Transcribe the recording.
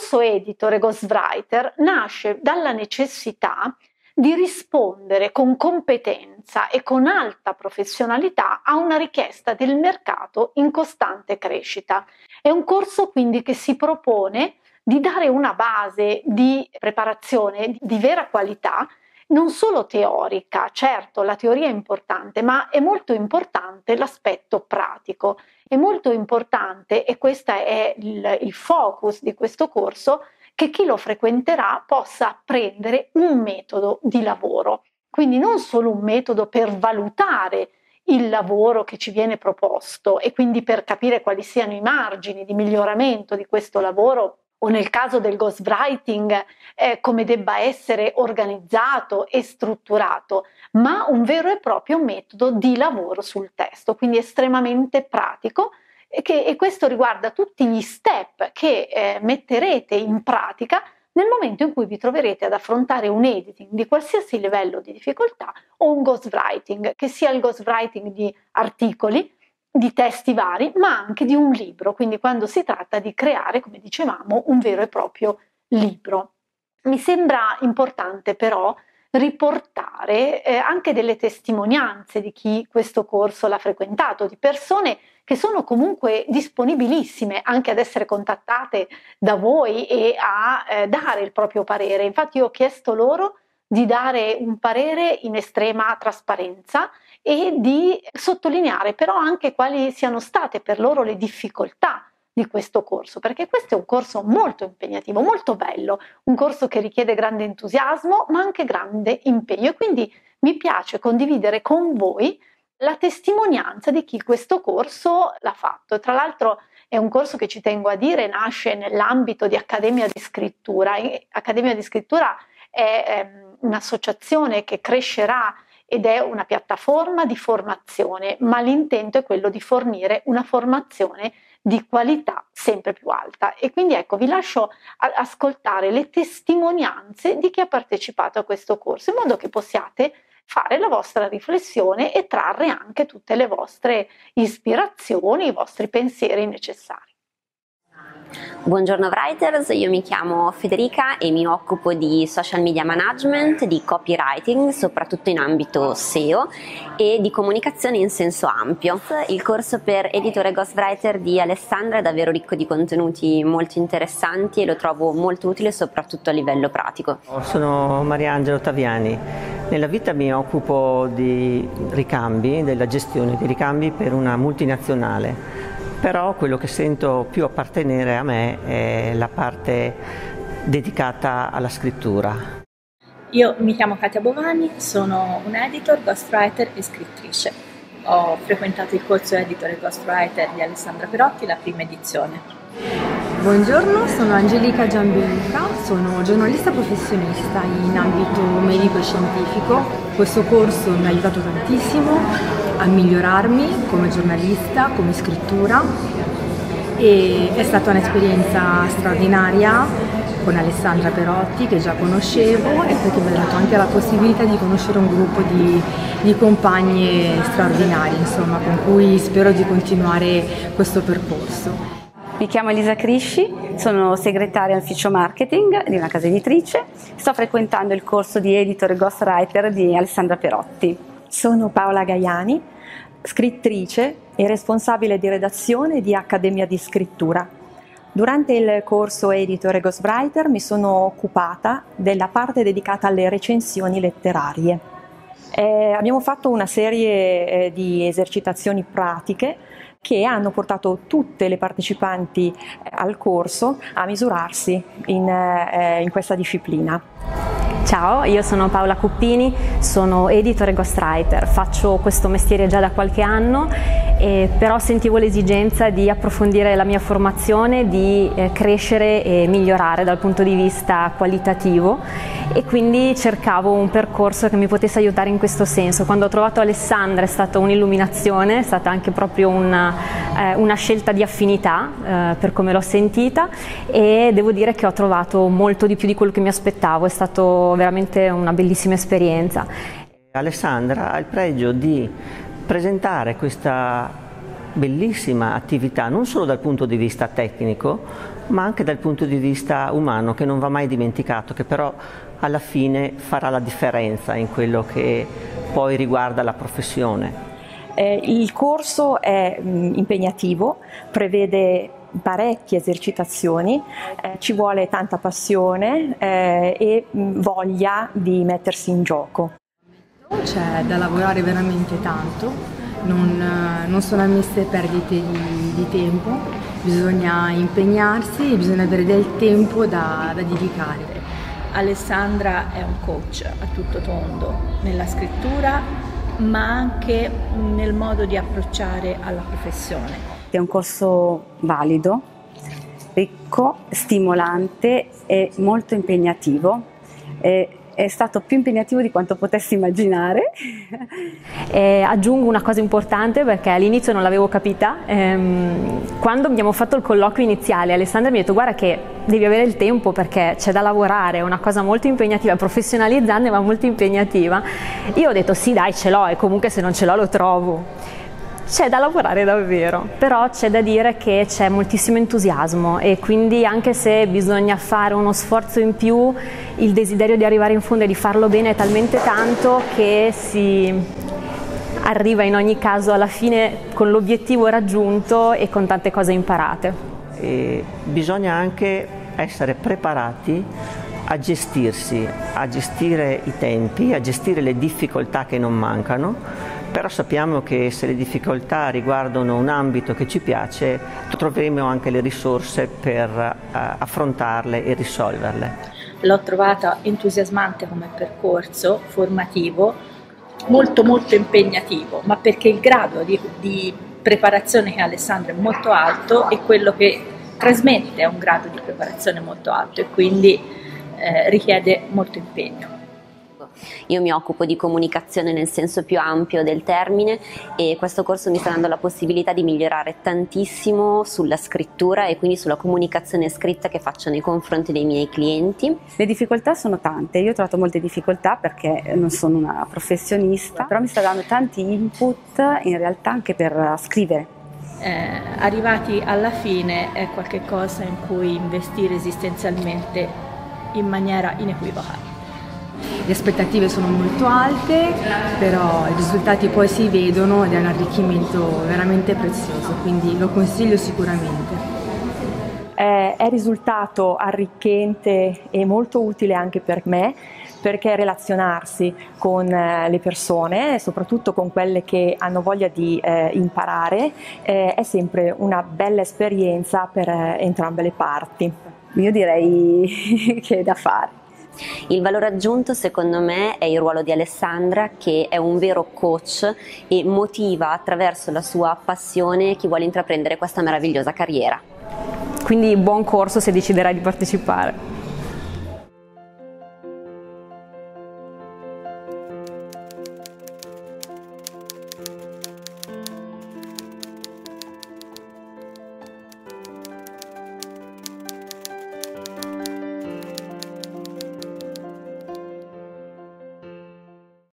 corso editor e ghostwriter nasce dalla necessità di rispondere con competenza e con alta professionalità a una richiesta del mercato in costante crescita. È un corso quindi che si propone di dare una base di preparazione di vera qualità non solo teorica, certo la teoria è importante, ma è molto importante l'aspetto pratico. È molto importante, e questo è il, il focus di questo corso, che chi lo frequenterà possa apprendere un metodo di lavoro. Quindi non solo un metodo per valutare il lavoro che ci viene proposto e quindi per capire quali siano i margini di miglioramento di questo lavoro o nel caso del ghostwriting eh, come debba essere organizzato e strutturato, ma un vero e proprio metodo di lavoro sul testo, quindi estremamente pratico e, che, e questo riguarda tutti gli step che eh, metterete in pratica nel momento in cui vi troverete ad affrontare un editing di qualsiasi livello di difficoltà o un ghostwriting, che sia il ghostwriting di articoli, di testi vari, ma anche di un libro, quindi quando si tratta di creare, come dicevamo, un vero e proprio libro. Mi sembra importante però riportare eh, anche delle testimonianze di chi questo corso l'ha frequentato, di persone che sono comunque disponibilissime anche ad essere contattate da voi e a eh, dare il proprio parere. Infatti io ho chiesto loro di dare un parere in estrema trasparenza e di sottolineare però anche quali siano state per loro le difficoltà di questo corso, perché questo è un corso molto impegnativo, molto bello, un corso che richiede grande entusiasmo ma anche grande impegno e quindi mi piace condividere con voi la testimonianza di chi questo corso l'ha fatto. Tra l'altro è un corso che ci tengo a dire nasce nell'ambito di Accademia di Scrittura. Accademia di Scrittura è ehm, un'associazione che crescerà ed è una piattaforma di formazione, ma l'intento è quello di fornire una formazione di qualità sempre più alta. E quindi ecco, vi lascio ascoltare le testimonianze di chi ha partecipato a questo corso, in modo che possiate fare la vostra riflessione e trarre anche tutte le vostre ispirazioni, i vostri pensieri necessari. Buongiorno Writers, io mi chiamo Federica e mi occupo di social media management, di copywriting, soprattutto in ambito SEO e di comunicazione in senso ampio. Il corso per editor e ghostwriter di Alessandra è davvero ricco di contenuti molto interessanti e lo trovo molto utile soprattutto a livello pratico. Sono Mariangelo Ottaviani, nella vita mi occupo di ricambi, della gestione di ricambi per una multinazionale però quello che sento più appartenere a me è la parte dedicata alla scrittura. Io mi chiamo Katia Bovani, sono un editor, ghostwriter e scrittrice. Ho frequentato il corso editor e ghostwriter di Alessandra Perotti, la prima edizione. Buongiorno, sono Angelica Giambeluca, sono giornalista professionista in ambito medico e scientifico. Questo corso mi ha aiutato tantissimo a migliorarmi come giornalista, come scrittura e è stata un'esperienza straordinaria con Alessandra Perotti che già conoscevo e perché mi ha dato anche la possibilità di conoscere un gruppo di, di compagne straordinarie insomma, con cui spero di continuare questo percorso. Mi chiamo Elisa Crisci, sono segretaria ufficio marketing di una casa editrice, sto frequentando il corso di editor e ghostwriter di Alessandra Perotti. Sono Paola Gaiani, scrittrice e responsabile di redazione di Accademia di Scrittura. Durante il corso editor e ghostwriter mi sono occupata della parte dedicata alle recensioni letterarie. Eh, abbiamo fatto una serie eh, di esercitazioni pratiche che hanno portato tutte le partecipanti eh, al corso a misurarsi in, eh, in questa disciplina. Ciao, io sono Paola Cuppini, sono editor e ghostwriter, faccio questo mestiere già da qualche anno, eh, però sentivo l'esigenza di approfondire la mia formazione, di eh, crescere e migliorare dal punto di vista qualitativo e quindi cercavo un percorso che mi potesse aiutare in questo senso. Quando ho trovato Alessandra è stata un'illuminazione, è stata anche proprio una, eh, una scelta di affinità eh, per come l'ho sentita e devo dire che ho trovato molto di più di quello che mi aspettavo, è stato veramente una bellissima esperienza. Alessandra ha il pregio di presentare questa bellissima attività, non solo dal punto di vista tecnico, ma anche dal punto di vista umano, che non va mai dimenticato, che però alla fine farà la differenza in quello che poi riguarda la professione. Eh, il corso è mh, impegnativo, prevede parecchie esercitazioni, eh, ci vuole tanta passione eh, e mh, voglia di mettersi in gioco. C'è da lavorare veramente tanto, non, non sono ammesse perdite di, di, tempo, bisogna impegnarsi e bisogna avere del tempo da, da dedicare. Alessandra è un coach a tutto tondo nella scrittura, ma anche nel modo di approcciare alla professione. È un corso valido, ricco, stimolante e molto impegnativo. E è stato più impegnativo di quanto potessi immaginare. E aggiungo una cosa importante perché all'inizio non l'avevo capita. Ehm, quando abbiamo fatto il colloquio iniziale, Alessandra mi ha detto guarda che devi avere il tempo perché c'è da lavorare, è una cosa molto impegnativa, professionalizzante ma molto impegnativa. Io ho detto sì dai ce l'ho e comunque se non ce l'ho lo trovo. C'è da lavorare davvero, però c'è da dire che c'è moltissimo entusiasmo e quindi anche se bisogna fare uno sforzo in più, il desiderio di arrivare in fondo e di farlo bene è talmente tanto che si arriva in ogni caso alla fine con l'obiettivo raggiunto e con tante cose imparate. E bisogna anche essere preparati a gestirsi, a gestire i tempi, a gestire le difficoltà che non mancano però sappiamo che se le difficoltà riguardano un ambito che ci piace troveremo anche le risorse per uh, affrontarle e risolverle. L'ho trovata entusiasmante come percorso formativo, molto molto impegnativo, ma perché il grado di, di preparazione che ha Alessandro è molto alto e quello che trasmette è un grado di preparazione molto alto e quindi eh, richiede molto impegno. Io mi occupo di comunicazione nel senso più ampio del termine e questo corso mi sta dando la possibilità di migliorare tantissimo sulla scrittura e quindi sulla comunicazione scritta che faccio nei confronti dei miei clienti. Le difficoltà sono tante, io ho trovato molte difficoltà perché non sono una professionista, però mi sta dando tanti input in realtà anche per scrivere. Eh, arrivati alla fine è qualcosa in cui investire esistenzialmente in maniera inequivocabile. Le aspettative sono molto alte, però i risultati poi si vedono ed è un arricchimento veramente prezioso, quindi lo consiglio sicuramente. È risultato arricchente e molto utile anche per me perché relazionarsi con eh, le persone, soprattutto con quelle che hanno voglia di eh, imparare, eh, è sempre una bella esperienza per entrambe le parti. Io direi che è da fare. Il valore aggiunto secondo me è il ruolo di Alessandra che è un vero coach e motiva attraverso la sua passione chi vuole intraprendere questa meravigliosa carriera. Quindi buon corso se deciderai di partecipare.